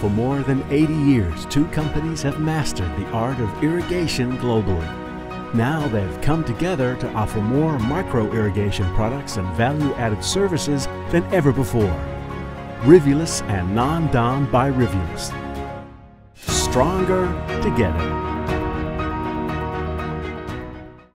For more than 80 years, two companies have mastered the art of irrigation globally. Now they've come together to offer more micro irrigation products and value added services than ever before. Rivulis and NaanDan by Rivulis. Stronger together.